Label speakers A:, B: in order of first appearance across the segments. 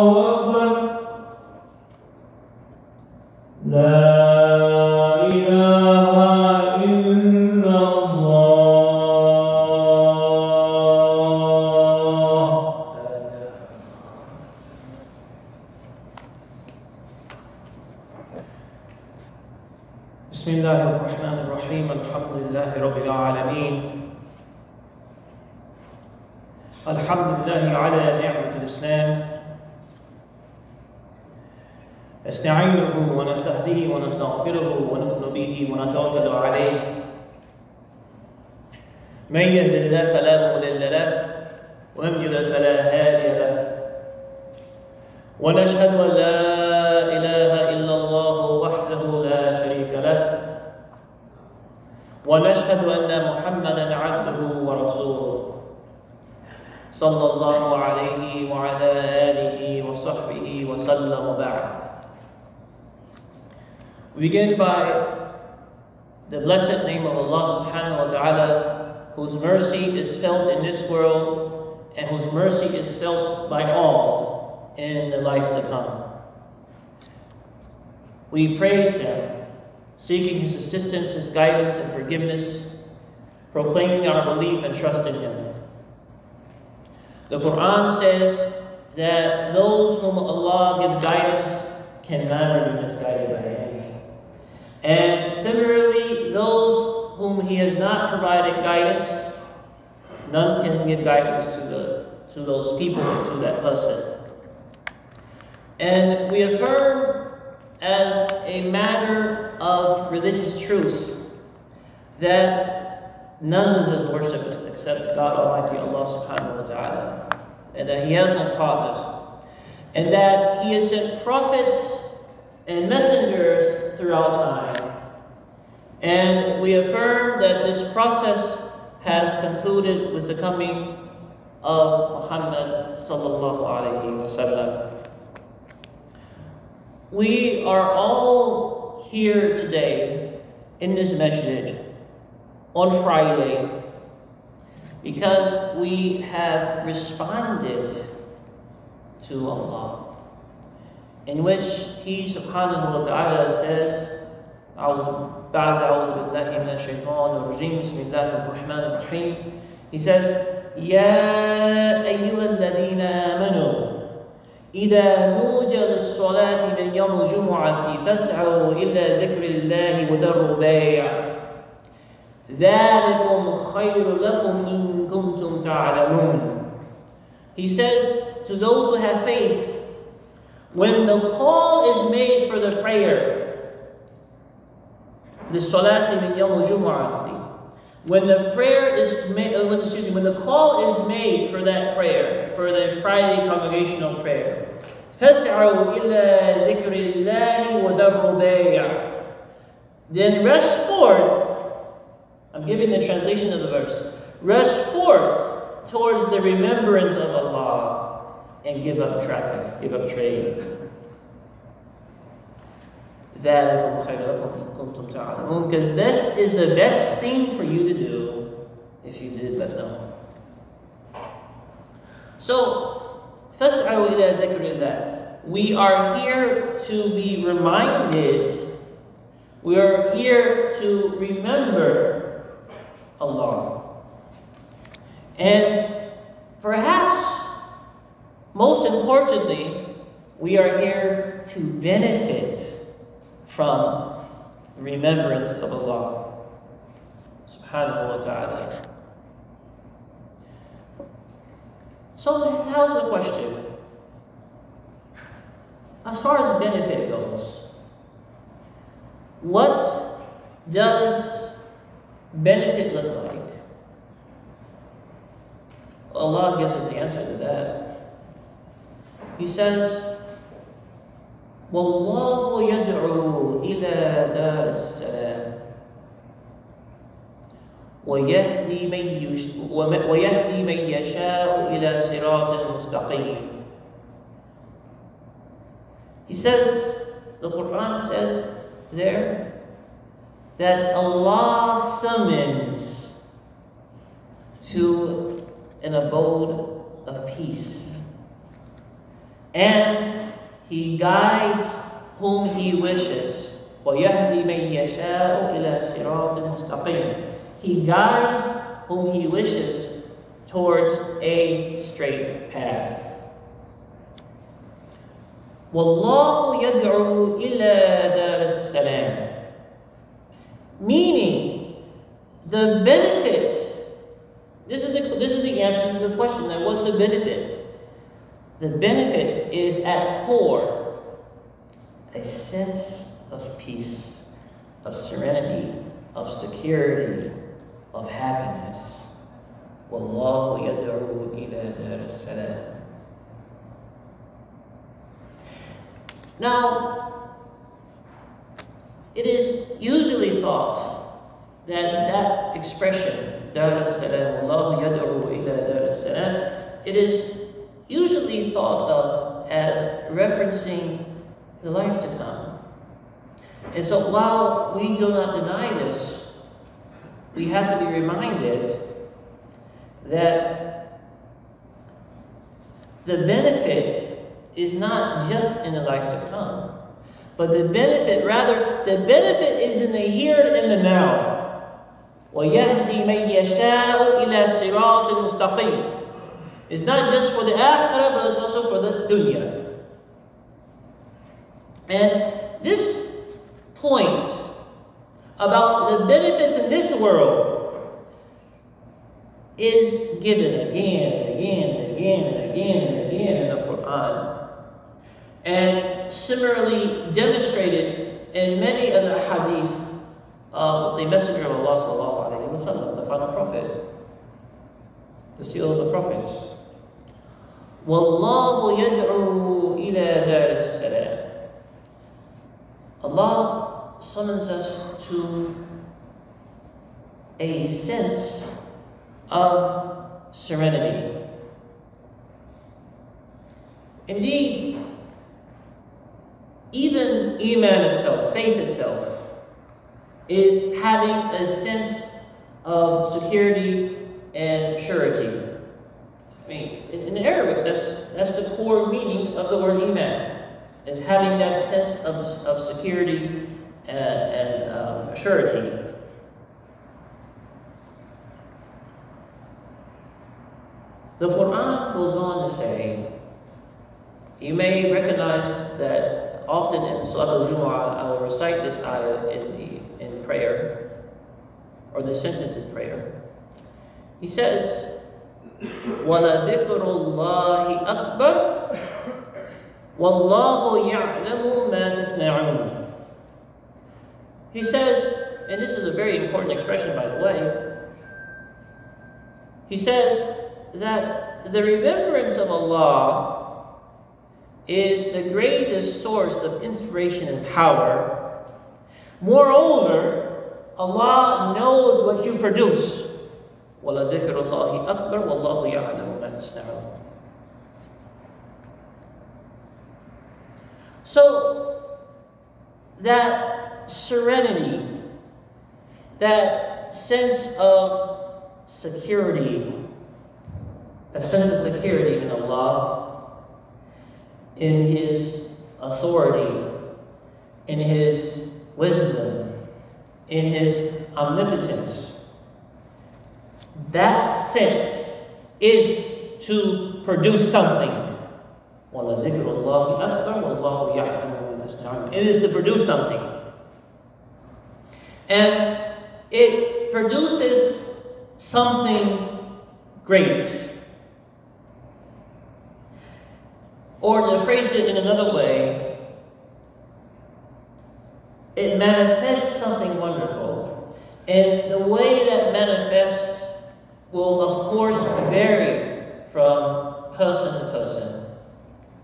A: أكبر. لا
B: صلى الله عليه وعلى آله وصحبه وسلم وبعد We begin by the blessed name of Allah subhanahu wa ta'ala whose mercy is felt in this world and whose mercy is felt by all in the life to come. We praise Him, seeking His assistance, His guidance, and forgiveness, proclaiming our belief and trust in Him. The Quran says that those whom Allah gives guidance can never be misguided by anyone. And similarly, those whom He has not provided guidance, none can give guidance to, the, to those people, to that person. And we affirm as a matter of religious truth that none deserves worship except God Almighty Allah subhanahu wa ta'ala. And that He has no partners. And that He has sent prophets and messengers throughout time. And we affirm that this process has concluded with the coming of Muhammad sallallahu alayhi wasallam. We are all here today in this masjid on Friday because we have responded to Allah, in which He subhanahu wa ta'ala says, أعوذ بعد أعوذ بالله من الشيطان الرجيم بسم الله الرحمن الرحيم He says يا أيها الذين آمنوا إذا نودي للصلاة من يوم الجمعة فاسعوا إلى ذكر الله وذروا البيع ذلكم خير لكم إن كنتم تعلمون He says to those who have faith, when the call is made for the prayer, للصلاة من يوم الجمعة when the prayer is made, uh, when, excuse me, when the call is made for that prayer, for the Friday congregational prayer, فَاسْعَوْا إِلَى ذِكْرِ اللَّهِ وَذَرُّوا بَيْعَ Then rush forth, I'm giving the translation of the verse. Rush forth towards the remembrance of Allah and give up traffic, give up trade. Because this is the best thing for you to do if you did but know. So, we are here to be reminded, we are here to remember Allah. And perhaps, most importantly, we are here to benefit from remembrance of Allah subhanahu wa ta'ala. So how's the question? As far as benefit goes, what does benefit look like? Allah gives us the answer to that. He says, والله يدعو إلى دار السلام ويهدي من يشاء إلى صراط مستقيم He says, the Quran says there, that Allah summons to an abode of peace. and He guides whom He wishes. وَيَهْدِي مَن يَشَاءُ إِلَى صِرَاطٍ مُسْتَقِيمٍ He guides whom He wishes towards a straight path. وَاللَّهُ يَدْعُو إِلَى دَارِ السَّلَامِ Meaning, the benefit, this is the, this is the answer to the question, that what's the benefit? The benefit is at core a sense of peace, of serenity, of security, of happiness. Now, it is usually thought that that expression, dar salam, Wallahu yad'u ila dar salam, it is usually thought of as referencing the life to come. And so while we do not deny this, we have to be reminded that the benefit is not just in the life to come, but the benefit, rather, the benefit is in the here and the now. وَيَهْدِي مَن يَشَاءُ إِلَى صِرَاطٍ مُسْتَقِيمٍ It's not just for the akhirah, but it's also for the dunya. And this point about the benefits in this world is given again and again and again and again and again in the Quran. And similarly demonstrated in many of the hadith of the Messenger of Allah sallallahu alayhi wa sallam, the final prophet, the seal of the prophets. وَاللَّهُ يَدْعُو إِلَى دَارِ السَّلَامِ Allah summons us to a sense of serenity. Indeed, even Iman itself, faith itself, is having a sense of security and surety. I mean, in, Arabic, that's, that's the core meaning of the word Iman is having that sense of, of security and, and um, surety. The Quran goes on to say, you may recognize that often in Salat al-Jumu'ah, I will recite this ayah in, the, in prayer, or the sentence in prayer. He says, وَلَذِكْرُ اللَّهِ أَكْبَرُ وَاللَّهُ يَعْلَمُ مَا تَصْنَعُونَ He says, and this is a very important expression by the way, he says that the remembrance of Allah is the greatest source of inspiration and power. Moreover, Allah knows what you produce. وَلَذِكْرُ اللَّهِ أَكْبَرُ وَاللَّهُ يَعْلَمُ مَا تَصْنَعُونَ So, that serenity, that sense of security, a sense of security in Allah, in His authority, in His wisdom, in His omnipotence, that sense is to produce something. It is to produce something. And it produces something great. Or to phrase it in another way, it manifests something wonderful. And the way that manifests will, of course, vary from person to person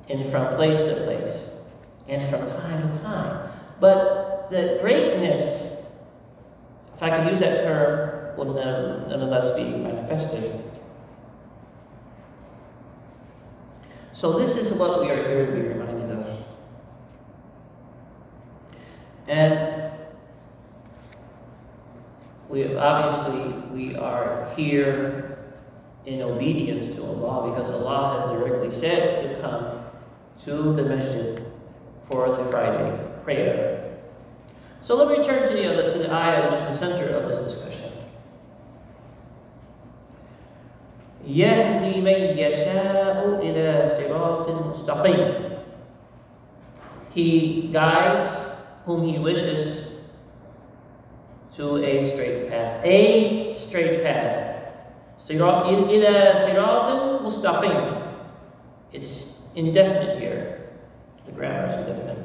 B: and from place to place and from time to time. But the greatness, if I can use that term, will nonetheless be manifested. So this is what we are here to be reminded of. And we obviously we are here in obedience to Allah because Allah has directly said to come to the masjid for the Friday prayer. So let me turn to the other to the ayah which is the center of this discussion. يهدي من يشاء إلى صراط مستقيم. He guides whom he wishes to a straight path. A straight path. صراط إلى صراط مستقيم. It's indefinite here. The grammar is indefinite.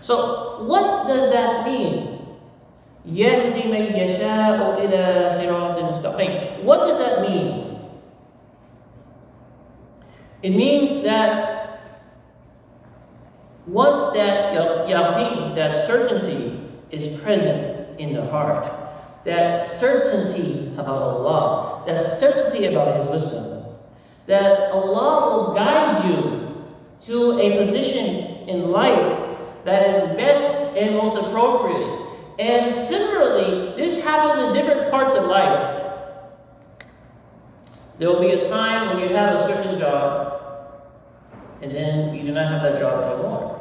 B: So what does that mean? يهدي من يشاء إلى صراط مستقيم. What does that mean? It means that once that yaqeen, that certainty is present in the heart, that certainty about Allah, that certainty about His wisdom, that Allah will guide you to a position in life that is best and most appropriate. And similarly, this happens in different parts of life. There will be a time when you have a certain job, and then you do not have that job anymore.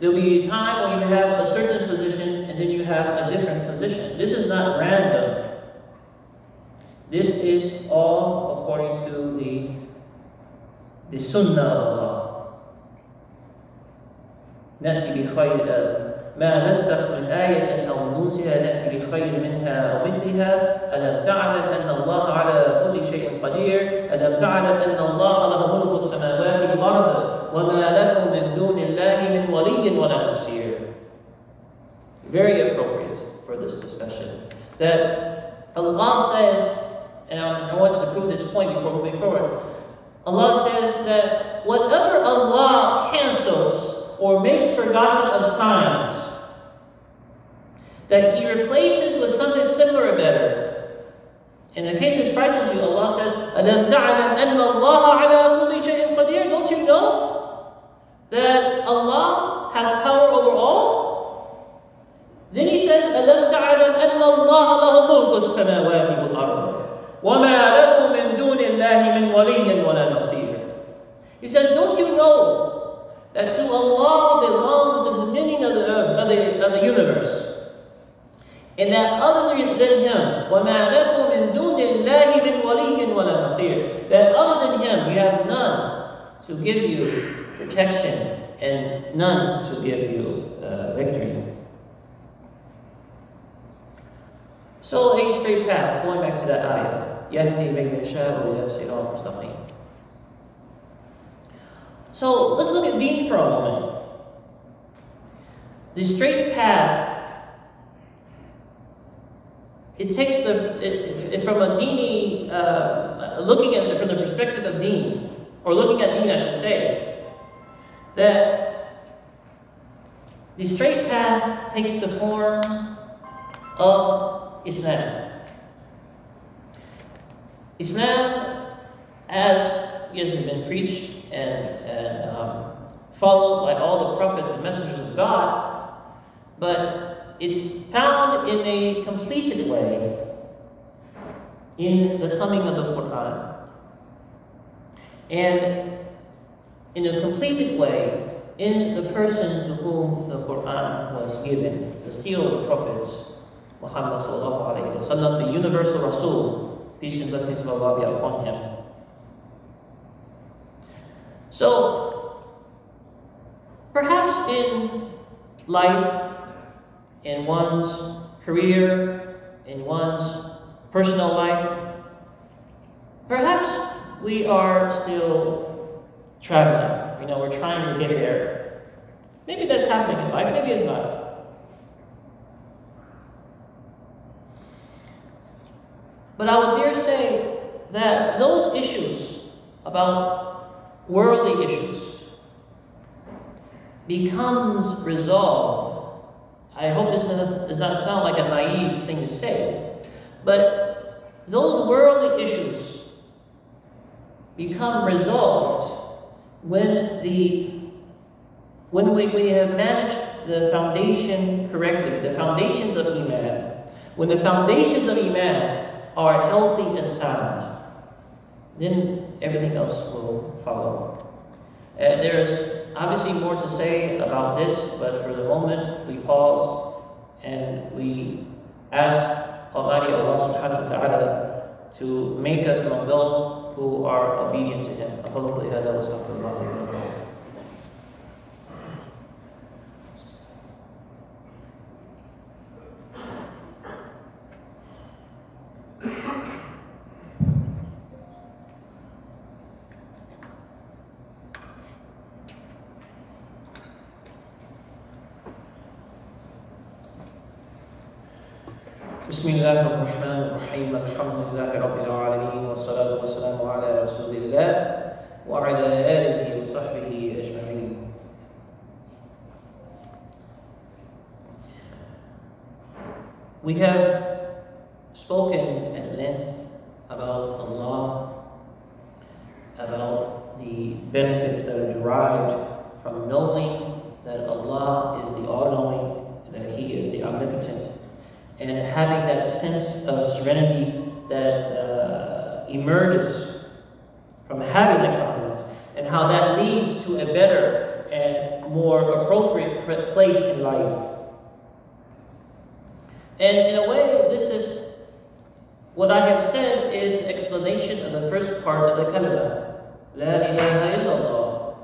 B: There will be a time when you have a certain position, and then you have a different position. This is not random. This is all according to the, the Sunnah of Allah. نأتي بخير ما ننسخ من آية أو ننسها نأتي بخير منها أو مثلها ألم تعلم أن الله على كل شيء قدير ألم تعلم أن الله له ملك السماوات والأرض وما لكم من دون الله من ولي ولا نصير Very appropriate for this discussion. That Allah says, and I want to prove this point before moving forward. Allah says that whatever Allah cancels or makes forgotten of signs, that He replaces with something similar better. In the case this frightens you, Allah says, أَلَمْ تَعْلَمْ أَنَّ اللَّهَ عَلَى كُلِّ شَيْءٍ قَدِيرٌ Don't you know that Allah has power over all? Then He says, أَلَمْ تَعْلَمْ أَنَّ اللَّهَ لَهُ مُلْكُ السَّمَاوَاتِ وَالْأَرْضِ وَمَا لَكُم مِّن دُونِ اللَّهِ مِن وَلِيٍّ وَلَا نَصِيرٍ He says, don't you know that to Allah belongs the dominion of the earth, of the, of the universe? And that other than Him, وَمَا لَكُم مِّن دُونِ اللَّهِ مِن وَلِيٍّ وَلَا نَصِيرٍ That other than Him, you have none to give you protection and none to give you uh, victory. So a straight path, going back to that ayah. يَهْدِي مَن يَشَاءُ إِلَى صِرَاطٍ مُسْتَقِيمٍ So let's look at deen for a moment. The straight path it takes the it, from a dini uh, looking at it from the perspective of deen or looking at deen I should say that the straight path takes the form of Islam. Islam, as has been preached and, and um, followed by all the prophets and messengers of God, but it's found in a completed way in the coming of the Quran. And in a completed way in the person to whom the Quran was given, the seal of the prophets, Muhammad sallallahu alayhi wa sallam, the universal Rasul, peace and blessings of Allah be upon him. So, perhaps in life, in one's career, in one's personal life, perhaps we are still traveling. You know, we're trying to get there. Maybe that's happening in life, maybe it's not. But I would dare say that those issues about worldly issues becomes resolved. I hope this does not sound like a naive thing to say, but those worldly issues become resolved when the when we, we have managed the foundation correctly, the foundations of Iman, when the foundations of Iman are healthy and sound, then everything else will follow. There's obviously more to say about this, but for the moment, we pause and we ask Almighty Allah subhanahu wa ta'ala to make us among those who are obedient to Him. رسول الله وعلى آله وصحبه أجمعين We have spoken at length about Allah, about the benefits that are derived from knowing that Allah is the all-knowing, that He is the omnipotent, and having that sense of serenity that uh, emerges from having that confidence, and how that leads to a better and more appropriate place in life. And in a way, this is what I have said is an explanation of the first part of the kalima. La ilaha illallah.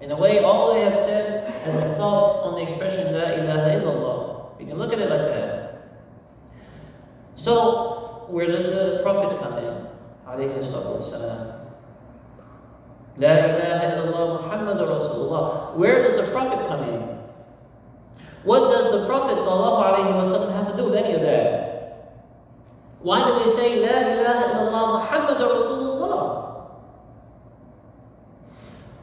B: In a way, all I have said has been thoughts on the expression La ilaha illallah. You can look at it like that. So, where does the Prophet come in? Alayhi salatu. La ilaha illallah Muhammadur Rasulullah. Where does the Prophet come in? What does the Prophet ﷺ have to do with any of that? Why do they say La ilaha illallah Muhammadur Rasulullah?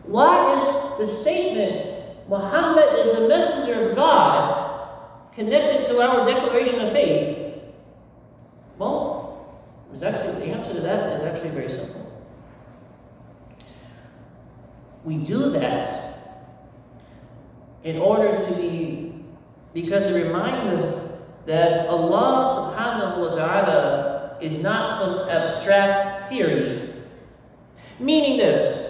B: Why is the statement Muhammad is a messenger of God connected to our declaration of faith? Well, it's actually, the answer to that is actually very simple. We do that in order to be, because it reminds us that Allah subhanahu wa ta'ala is not some abstract theory. Meaning this,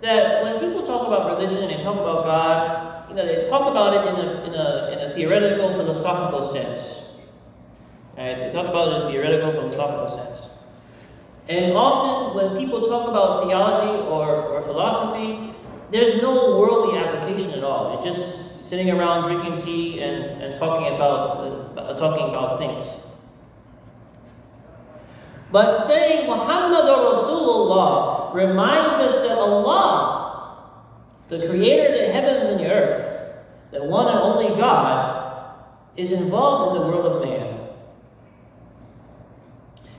B: that when people talk about religion and talk about God, you know, they talk about it in a, in a, in a theoretical, philosophical sense. Right? They talk about it in a theoretical, philosophical sense. And often when people talk about theology or, or philosophy, there's no worldly application at all. It's just sitting around drinking tea and, and talking about uh, talking about things. But saying Muhammad Rasulullah reminds us that Allah, the creator of the heavens and the earth, the one and only God, is involved in the world of man.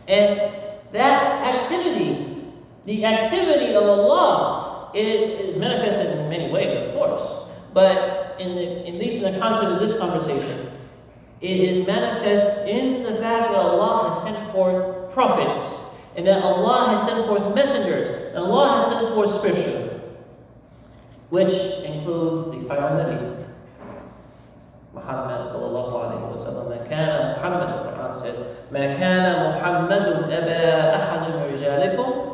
B: And that activity, the activity of Allah, it, it manifested in many ways, of course. But in the, at least in the context of this conversation, it is manifest in the fact that Allah has sent forth prophets, and that Allah has sent forth messengers, and Allah has sent forth scripture, which includes the final Nabi, Muhammad sallallahu alayhi wa sallam. ما كان محمد, the Quran says, ما كان محمد أبا أحد من رجالكم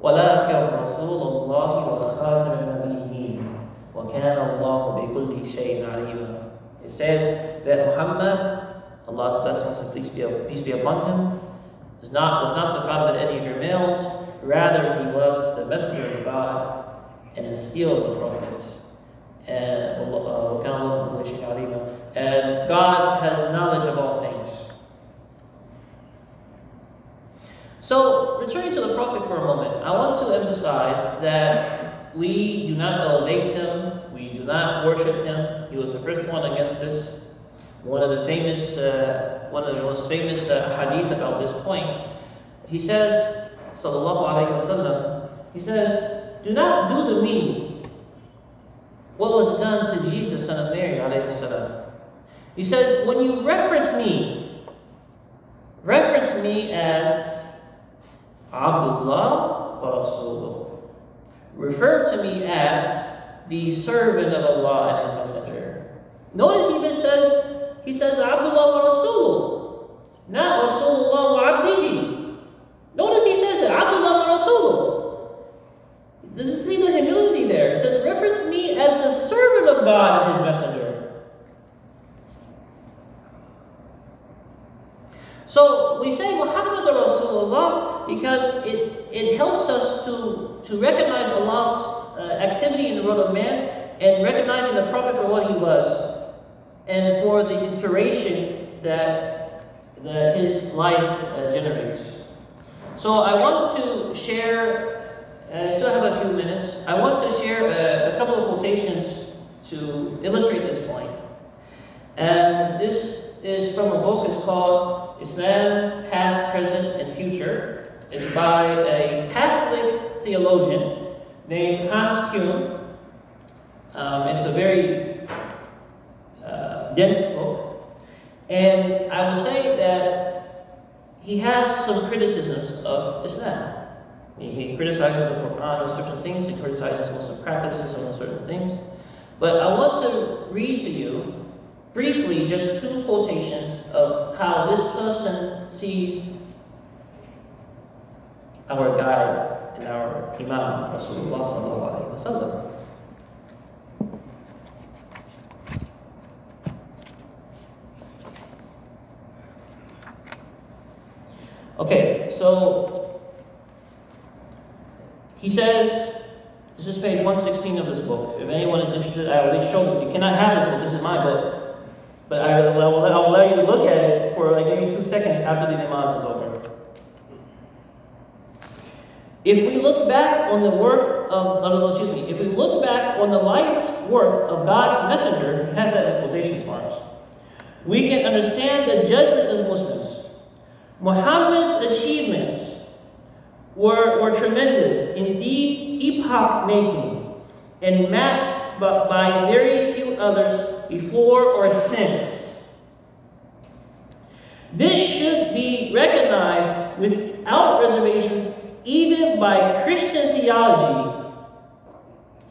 B: ولكن رسول الله وخاتم النبيين وكان الله بكل شيء عليما. It says that Muhammad, Allah's blessings and peace be, peace be upon him, is not, was not the father of any of your males, rather he was the messenger of God and the seal of the prophets. And, uh, وكان الله بكل شيء عليما. and God has knowledge of all things. So, returning to the Prophet for a moment, I want to emphasize that we do not elevate him, we do not worship him. He was the first one against this. One of the famous, uh, one of the most famous uh, hadith about this point, he says, sallallahu alaihi wasallam, he says, do not do the me what was done to Jesus, son of Mary, alayhi salam. He says, when you reference me, reference me as Abdullah Rasulullah. Refer to me as the servant of Allah and His Messenger. Notice he even says, he says Abdullah wa not Rasulullah wa Abdihi. Notice he says that Abdullah wa. Does it see the humility there? It says reference me as the servant of God and His messenger. So we say Muhammad Rasulullah because it, it helps us to, to recognize Allah's uh, activity in the world of man and recognizing the Prophet for what he was and for the inspiration that, that his life uh, generates. So I want to share, and I still have a few minutes, I want to share a, a couple of quotations to illustrate this point. And this is from a book, it's called Islam, Past, Present, and Future. is by a Catholic theologian named Hans Küng. Um, it's a very uh, dense book. And I will say that he has some criticisms of Islam. He criticizes the Quran on certain things, he criticizes Muslim practices on certain things. But I want to read to you briefly just two quotations of how this person sees our guide and our Imam, Rasulullah. Okay, so he says, this is page 116 of this book. If anyone is interested, I will at least show them. You cannot have this book, this is my book. But I will, I will, I will allow you to look at it for like maybe two seconds after the namaz is over. If we look back on the work of, excuse me, if we look back on the life's work of God's messenger, he has that in quotation marks, we can understand the judgment as Muslims. Muhammad's achievements were, were tremendous, indeed epoch making, and matched by, by very few others before or since. This should be recognized without reservations even by Christian theology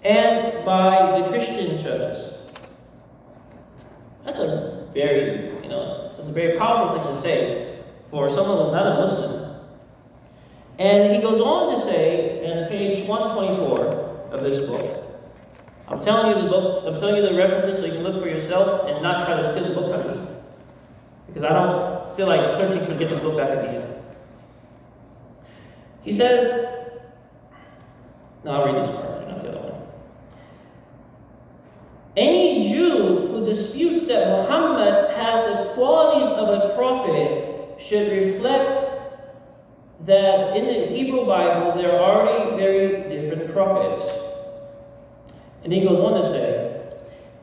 B: and by the Christian churches. That's a very, you know, that's a very powerful thing to say for someone who's not a Muslim. And he goes on to say in page 124 of this book, I'm telling you the book, I'm telling you the references so you can look for yourself and not try to steal the book from me. Because I don't feel like searching to get this book back again. He says, no, I'll read this part, not the other one. Any Jew who disputes that Muhammad has the qualities of a prophet should reflect that in the Hebrew Bible there are already very different prophets. And he goes on to say,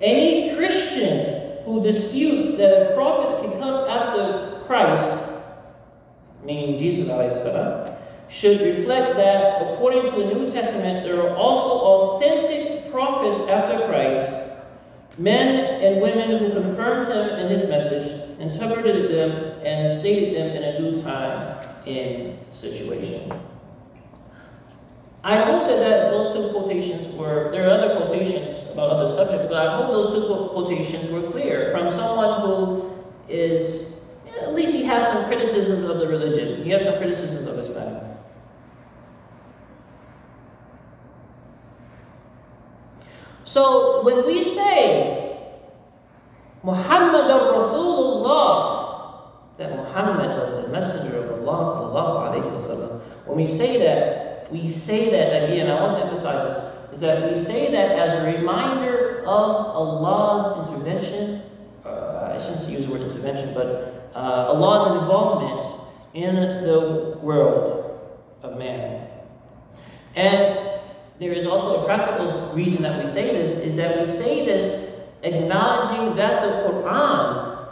B: any Christian who disputes that a prophet can come after Christ, meaning Jesus should reflect that according to the New Testament, there are also authentic prophets after Christ, men and women who confirmed him in his message, interpreted them, and stated them in a new time and situation. I hope that, that those two quotations were, there are other quotations about other subjects, but I hope those two quotations were clear from someone who is, at least he has some criticism of the religion. He has some criticisms of Islam. So when we say Muhammad Rasulullah, that Muhammad was the messenger of Allah sallallahu when we say that, we say that again, I want to emphasize this, is that we say that as a reminder of Allah's intervention. Uh, I shouldn't use the word intervention, but uh, Allah's involvement in the world of man. And there is also a practical reason that we say this, is that we say this acknowledging that the Quran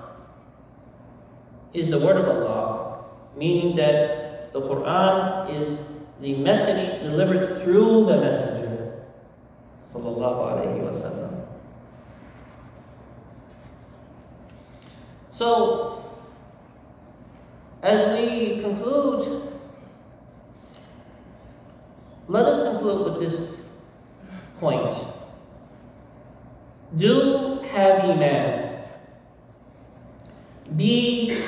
B: is the word of Allah, meaning that the Quran is the message delivered through the messenger. Sallallahu alayhi wasallam. So, as we conclude, let us conclude with this point. Do have Iman. Be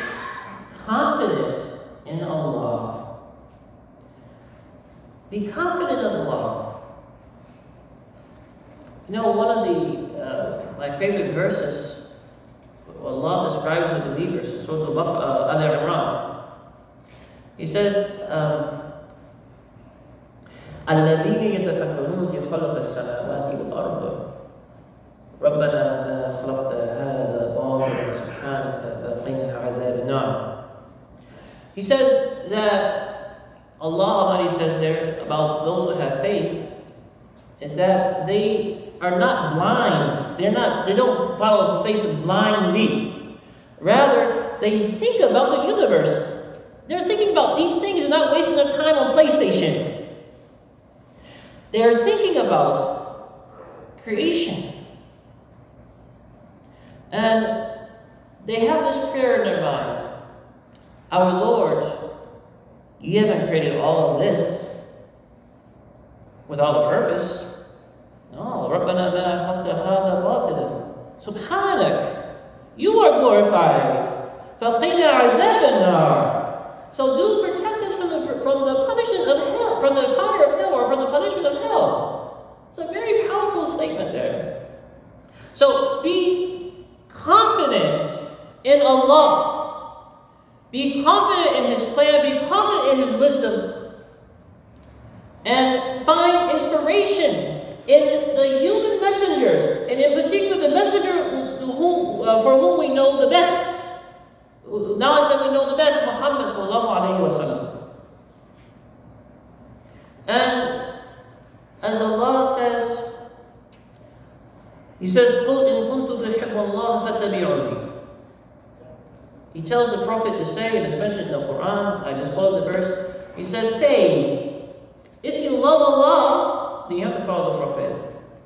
B: confident in Allah be confident in Allah. You know, one of the uh, my favorite verses, Allah describes the believers in Surah Al-Baqarah, uh, Al Imran. He says, um, الذين يتفكرون في خلق السماوات والأرض ربنا ما خلقت هذا باطلا سبحانك فقنا عذاب النار He says that Allah Almighty says there about those who have faith is that they are not blind. They're not, they don't follow faith blindly. Rather, they think about the universe. They're thinking about deep things and not wasting their time on PlayStation. They're thinking about creation. And they have this prayer in their mind Our Lord, you haven't created all of this without a purpose. No, ربنا ما خلقت هذا باطلا سبحانك You are glorified فقنا عذاب النار So do protect us from the, from the punishment of hell, from the fire of hell, or from the punishment of hell. It's a very powerful statement there. So be confident in Allah. Be confident in His plan. Be confident in His wisdom. And find inspiration in the human messengers, and in particular the messenger who, uh, for whom we know the best. Knowledge that we know the best, Muhammad sallallahu alayhi wa sallam. And as Allah says, He says, قُلْ إِن كُنْتُمْ تُحِبُّ اللَّهَ فَاتَّبِعُونِي he tells the Prophet to say, and especially in the Quran, I just quoted the verse, he says, Say, if you love Allah, then you have to follow the Prophet.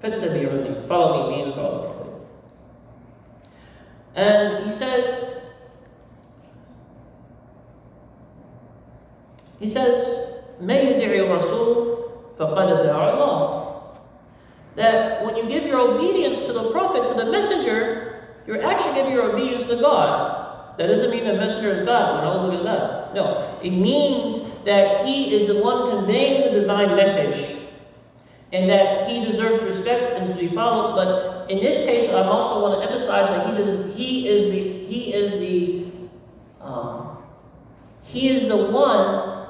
B: Fattabi'uni, follow me, and follow the Prophet. And he says, He says, May you Rasul Allah. That when you give your obedience to the Prophet, to the Messenger, you're actually giving your obedience to God. That doesn't mean the messenger is God. No, it means that he is the one conveying the divine message and that he deserves respect and to be followed. But in this case, I also want to emphasize that he is, he is the he is the um, he is the one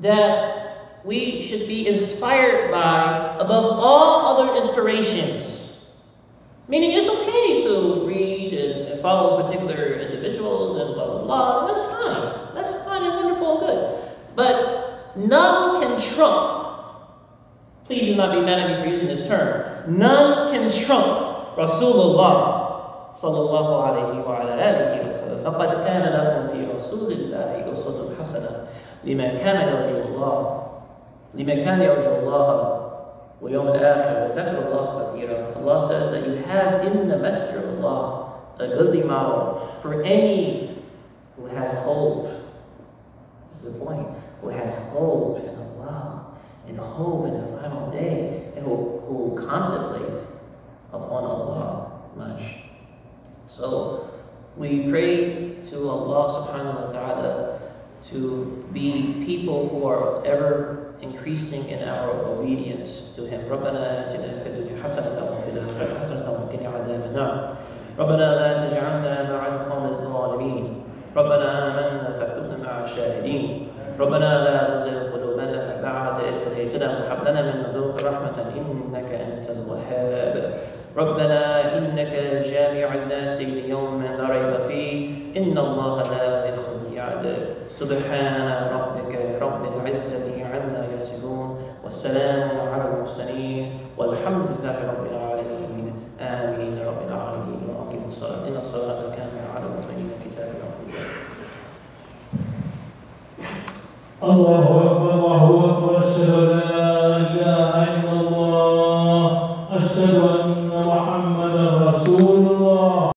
B: that we should be inspired by above all other inspirations. Meaning, it's okay to read and follow particular individuals and blah blah blah. That's fine. That's fine and wonderful and good. But none can trump Please do not be mad at me for using this term. None can trump Rasulullah sallallahu alayhi wa ala alihi wa sallam. لقد كان لكم في رسول الله أسوة حسنة لمن كان يرجو الله لمن كان يرجو الله ويوم الآخر وذكر الله كثيرا. Allah says that you have in the Messenger of Allah a goodly model for any who has hope. This is the point. Who has hope in Allah and hope in the final day, and who, who contemplate upon Allah much. So we pray to Allah subhanahu wa ta'ala to be people who are ever increasing in our obedience to Him. ربنا آتنا في الدنيا حسنة وفي الآخرة حسنة وقنا عذاب النار. ربنا لا تجعلنا مع القوم الظالمين. ربنا آمنا فاكتبنا مع الشاهدين. ربنا لا تزغ قلوبنا بعد إذ هديتنا وهب لنا من لدنك رحمة إنك أنت الوهاب ربنا إنك جامع الناس ليوم لا ريب فيه إن الله لا يخلف الميعاد سبحان ربك رب العزة عما يصفون والسلام على المرسلين والحمد لله رب العالمين. آمين. رب العالمين. وأقم الصلاة. إن الصلاة كانت على المؤمنين موقوتا
A: الله أكبر الله أكبر. أشهد